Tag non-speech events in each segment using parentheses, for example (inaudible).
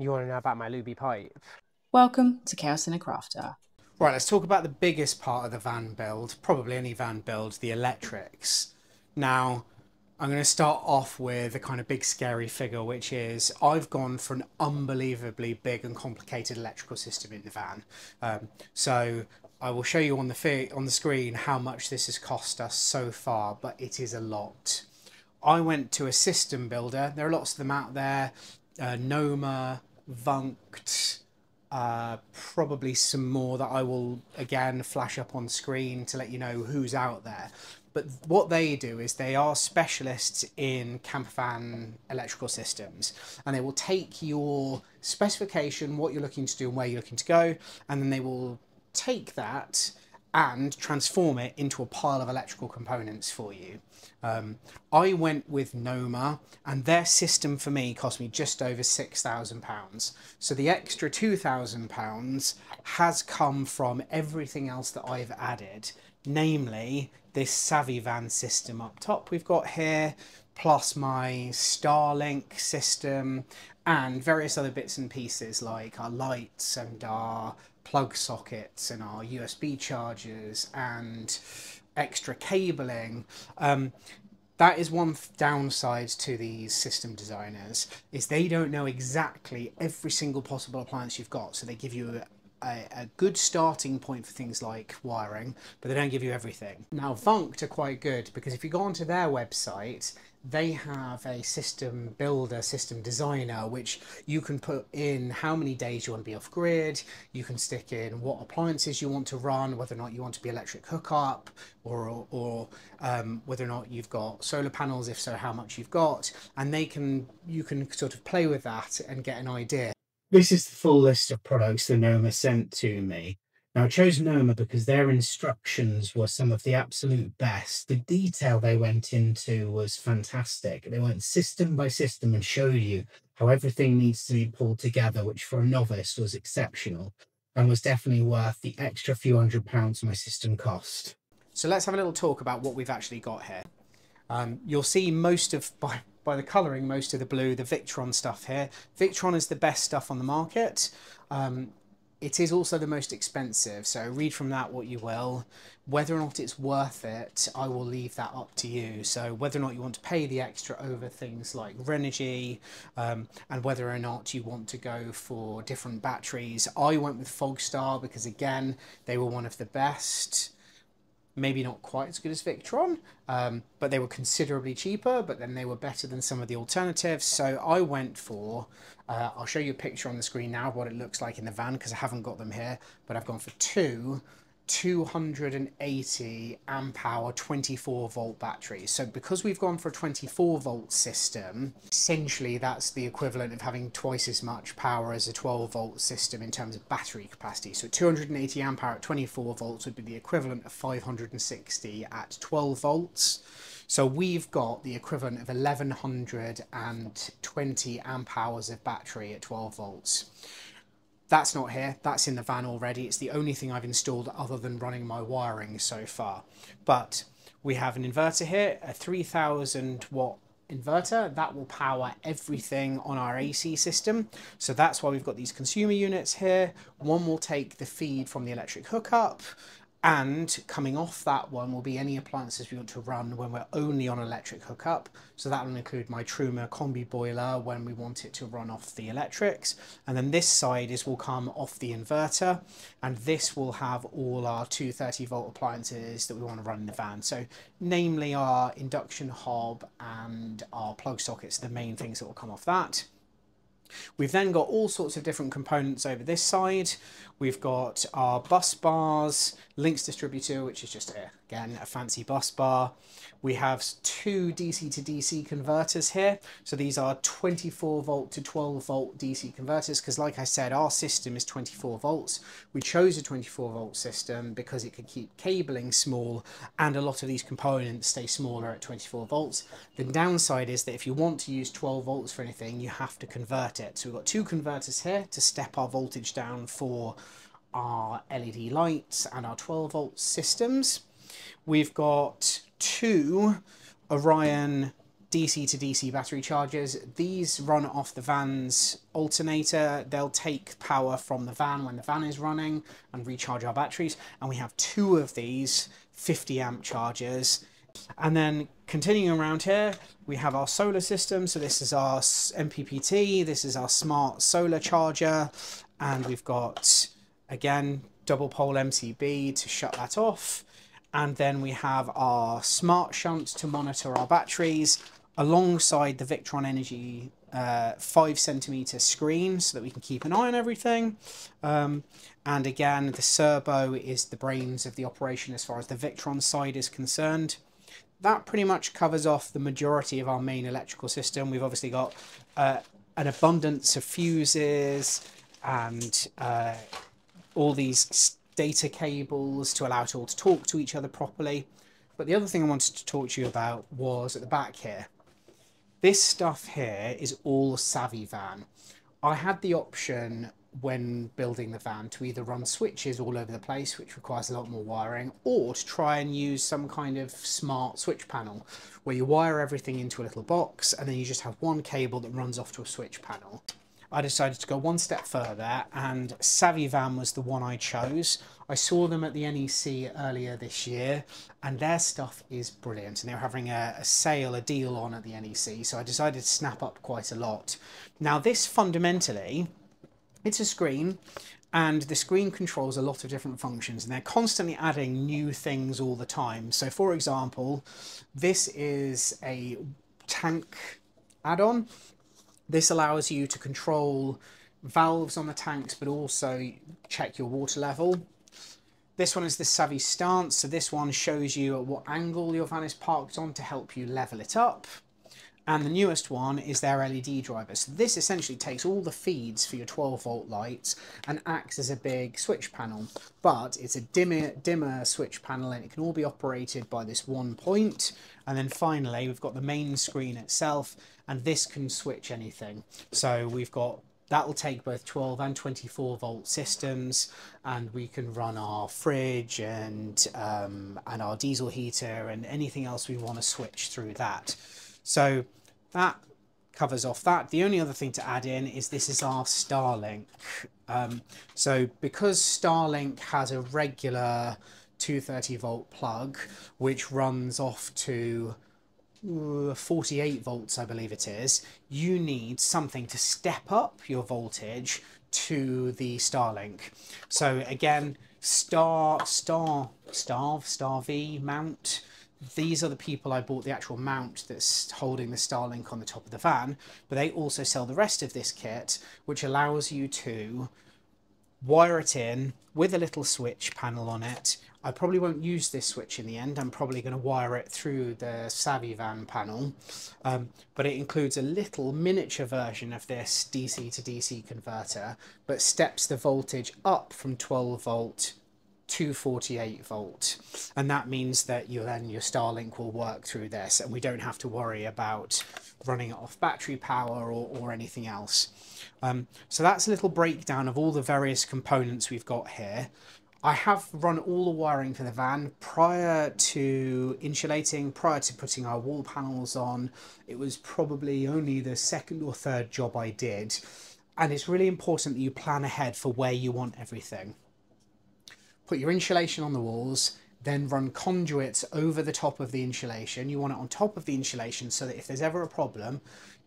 You want to know about my Luby pipe? Welcome to Chaos in a Crafter. Right, let's talk about the biggest part of the van build, probably any van build, the electrics. Now, I'm going to start off with a kind of big scary figure, which is I've gone for an unbelievably big and complicated electrical system in the van. Um, so I will show you on the on the screen how much this has cost us so far, but it is a lot. I went to a system builder. There are lots of them out there. Uh, Nohma, Vunkt, uh, probably some more that I will again flash up on screen to let you know who's out there. But what they do is they are specialists in campervan electrical systems and they will take your specification, what you're looking to do and where you're looking to go, and then they will take that and transform it into a pile of electrical components for you. Um, I went with Nohma and their system for me cost me just over £6,000. So the extra £2,000 has come from everything else that I've added, namely this SavvyVan system up top we've got here, plus my Starlink system and various other bits and pieces like our lights and our plug sockets and our USB chargers and extra cabling. Um, that is one downside to these system designers is they don't know exactly every single possible appliance you've got so they give you a, a, good starting point for things like wiring, but they don't give you everything. Now, Vunkt are quite good because if you go onto their website, they have a system builder, system designer, which you can put in how many days you want to be off grid, you can stick in what appliances you want to run, whether or not you want to be electric hookup, or, or um, whether or not you've got solar panels, if so, how much you've got, and they can you can sort of play with that and get an idea. This is the full list of products that Nohma sent to me. Now, I chose Nohma because their instructions were some of the absolute best. The detail they went into was fantastic. They went system by system and showed you how everything needs to be pulled together, which for a novice was exceptional and was definitely worth the extra few hundred pounds my system cost. So let's have a little talk about what we've actually got here. Um, you'll see most of, by, by the colouring, most of the blue, the Victron stuff here. Victron is the best stuff on the market. Um, it is also the most expensive, so read from that what you will. Whether or not it's worth it, I will leave that up to you. So whether or not you want to pay the extra over things like Renogy, um, and whether or not you want to go for different batteries. I went with Fogstar because again, they were one of the best maybe not quite as good as Victron, um, but they were considerably cheaper, but then they were better than some of the alternatives. So I went for, uh, I'll show you a picture on the screen now of what it looks like in the van because I haven't got them here, but I've gone for two 280 amp hour 24 volt batteries. So because we've gone for a 24 volt system, essentially that's the equivalent of having twice as much power as a 12 volt system in terms of battery capacity. So 280 amp hour at 24 volts would be the equivalent of 560 at 12 volts. So we've got the equivalent of 1120 amp hours of battery at 12 volts. That's not here, that's in the van already. It's the only thing I've installed other than running my wiring so far. But we have an inverter here, a 3000 watt inverter that will power everything on our AC system. So that's why we've got these consumer units here. One will take the feed from the electric hookup and coming off that one will be any appliances we want to run when we're only on electric hookup. So that will include my Truma combi boiler when we want it to run off the electrics. And then this side is will come off the inverter and this will have all our 230 volt appliances that we want to run in the van. So namely our induction hob and our plug sockets, the main things that will come off that. We've then got all sorts of different components over this side. We've got our bus bars, Lynx distributor, which is just, a, again, a fancy bus bar. We have two DC to DC converters here. So these are 24 volt to 12 volt DC converters because like I said, our system is 24 volts. We chose a 24 volt system because it could keep cabling small and a lot of these components stay smaller at 24 volts. The downside is that if you want to use 12 volts for anything, you have to convert it. So we've got two converters here to step our voltage down for our LED lights and our 12 volt systems. We've got two Orion DC to DC battery chargers. These run off the van's alternator. They'll take power from the van when the van is running and recharge our batteries. And we have two of these 50 amp chargers. And then continuing around here, we have our solar system. So this is our MPPT, this is our smart solar charger, and we've got, again, double pole MCB to shut that off. And then we have our smart shunt to monitor our batteries alongside the Victron Energy uh, five centimeter screen so that we can keep an eye on everything. Um, and again, the Cerbo is the brains of the operation as far as the Victron side is concerned. That pretty much covers off the majority of our main electrical system. We've obviously got uh, an abundance of fuses and uh, all these data cables to allow it all to talk to each other properly. But the other thing I wanted to talk to you about was at the back here. This stuff here is all SavvyVan. I had the option when building the van to either run switches all over the place, which requires a lot more wiring, or to try and use some kind of smart switch panel where you wire everything into a little box and then you just have one cable that runs off to a switch panel. I decided to go one step further and SavvyVan was the one I chose. I saw them at the NEC earlier this year and their stuff is brilliant and they were having a, a, sale, a deal on at the NEC so I decided to snap up quite a lot. Now this fundamentally, it's a screen and the screen controls a lot of different functions and they're constantly adding new things all the time. So for example, this is a tank add-on this allows you to control valves on the tanks, but also check your water level. This one is the Savvy Stance, so this one shows you at what angle your van is parked on to help you level it up. And the newest one is their LED driver. So this essentially takes all the feeds for your 12 volt lights and acts as a big switch panel. But it's a dimmer, dimmer switch panel and it can all be operated by this one point. And then finally, we've got the main screen itself and this can switch anything. So we've got that will take both 12 and 24 volt systems and we can run our fridge and um, and our diesel heater and anything else we want to switch through that so that covers off that. The only other thing to add in is this is our Starlink. Um, so because Starlink has a regular 230 volt plug, which runs off to uh, 48 volts, I believe it is, you need something to step up your voltage to the Starlink. So again, Star, Star, Star, Star V mount these are the people I bought the actual mount that's holding the Starlink on the top of the van, but they also sell the rest of this kit, which allows you to wire it in with a little switch panel on it. I probably won't use this switch in the end. I'm probably going to wire it through the SavvyVan panel, um, but it includes a little miniature version of this DC to DC converter, but steps the voltage up from 12 volt 248 volt and that means that you then your Starlink will work through this and we don't have to worry about running it off battery power or, or anything else. Um, so that's a little breakdown of all the various components we've got here. I have run all the wiring for the van prior to insulating, prior to putting our wall panels on. It was probably only the second or third job I did. And it's really important that you plan ahead for where you want everything put your insulation on the walls, then run conduits over the top of the insulation. You want it on top of the insulation so that if there's ever a problem,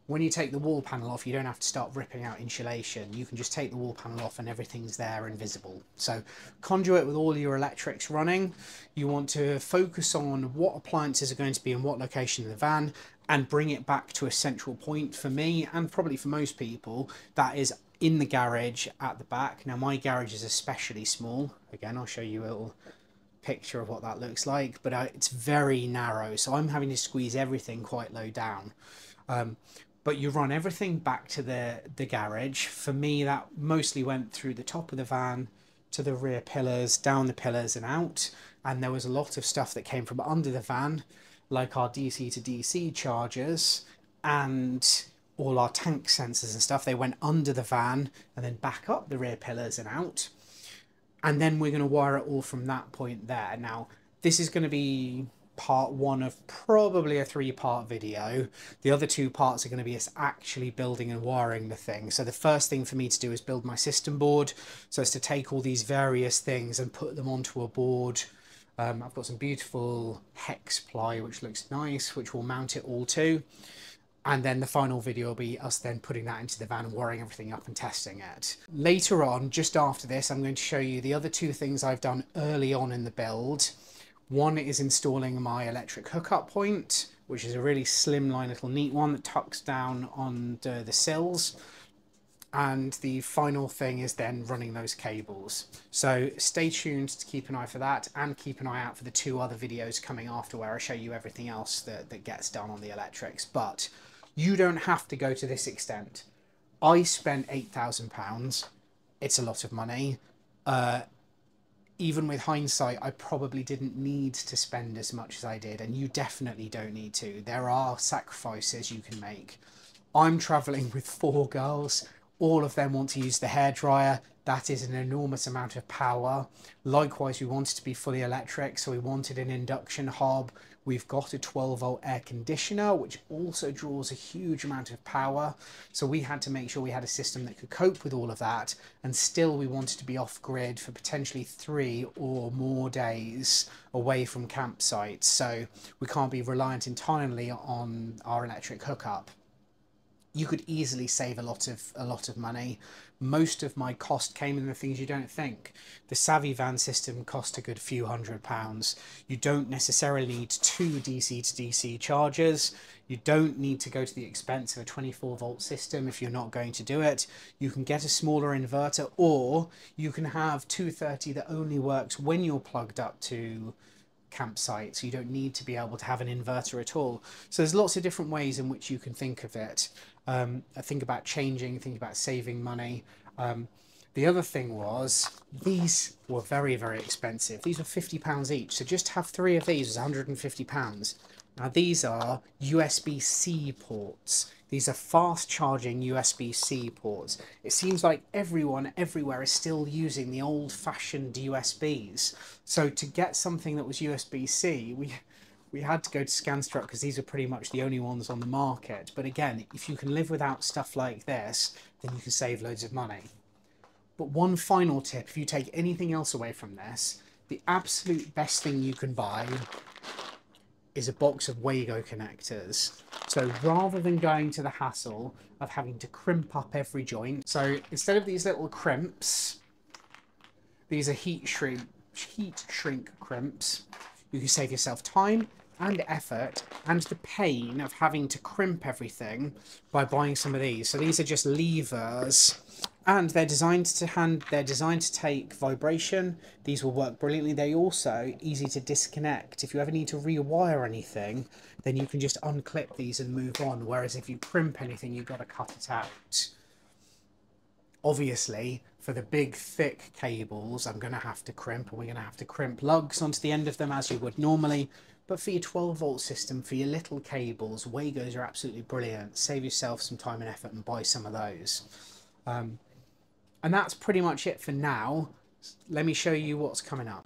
when you take the wall panel off, you don't have to start ripping out insulation. You can just take the wall panel off and everything's there and visible. So conduit with all your electrics running. You want to focus on what appliances are going to be in what location in the van and bring it back to a central point for me and probably for most people that is in the garage at the back. Now my garage is especially small. Again, I'll show you a little picture of what that looks like, but uh, it's very narrow. So I'm having to squeeze everything quite low down. Um, but you run everything back to the, the garage. For me, that mostly went through the top of the van to the rear pillars, down the pillars and out. And there was a lot of stuff that came from under the van, like our DC to DC chargers and all our tank sensors and stuff. They went under the van and then back up the rear pillars and out. And then we're going to wire it all from that point there. Now, this is going to be part one of probably a three part video. The other two parts are going to be us actually building and wiring the thing. So the first thing for me to do is build my system board. So as to take all these various things and put them onto a board. Um, I've got some beautiful hex ply, which looks nice, which we'll mount it all to. And then the final video will be us then putting that into the van and wiring everything up and testing it. Later on, just after this, I'm going to show you the other two things I've done early on in the build. One is installing my electric hookup point, which is a really slimline little neat one that tucks down on the, the sills. And the final thing is then running those cables. So stay tuned to keep an eye for that and keep an eye out for the two other videos coming after where I show you everything else that, that gets done on the electrics. But you don't have to go to this extent. I spent £8,000. It's a lot of money. Uh, even with hindsight, I probably didn't need to spend as much as I did, and you definitely don't need to. There are sacrifices you can make. I'm traveling (laughs) with four girls. All of them want to use the hairdryer. That is an enormous amount of power. Likewise, we wanted to be fully electric, so we wanted an induction hob. We've got a 12 volt air conditioner, which also draws a huge amount of power. So we had to make sure we had a system that could cope with all of that. And still we wanted to be off grid for potentially three or more days away from campsites. So we can't be reliant entirely on our electric hookup you could easily save a lot of a lot of money. Most of my cost came in the things you don't think. The SavvyVan system cost a good few hundred pounds. You don't necessarily need two DC to DC chargers. You don't need to go to the expense of a 24 volt system if you're not going to do it. You can get a smaller inverter or you can have 230 that only works when you're plugged up to campsite so you don't need to be able to have an inverter at all. So there's lots of different ways in which you can think of it. Um, think about changing think about saving money. Um, the other thing was these were very very expensive. These were 50 pounds each so just have three of these was 150 pounds. Now these are USB-C ports these are fast charging USB-C ports. It seems like everyone everywhere is still using the old fashioned USBs. So to get something that was USB-C, we we had to go to Scanstrut because these are pretty much the only ones on the market. But again, if you can live without stuff like this, then you can save loads of money. But one final tip, if you take anything else away from this, the absolute best thing you can buy is a box of Wago connectors. So rather than going to the hassle of having to crimp up every joint, so instead of these little crimps, these are heat shrink, heat shrink crimps. You can save yourself time and effort and the pain of having to crimp everything by buying some of these. So these are just levers and they're designed to hand they're designed to take vibration. These will work brilliantly. They also easy to disconnect. If you ever need to rewire anything then you can just unclip these and move on. Whereas if you crimp anything you've got to cut it out. Obviously for the big thick cables i'm going to have to crimp and we're going to have to crimp lugs onto the end of them as you would normally. But for your 12 volt system for your little cables wagos are absolutely brilliant. Save yourself some time and effort and buy some of those. Um, and that's pretty much it for now. Let me show you what's coming up.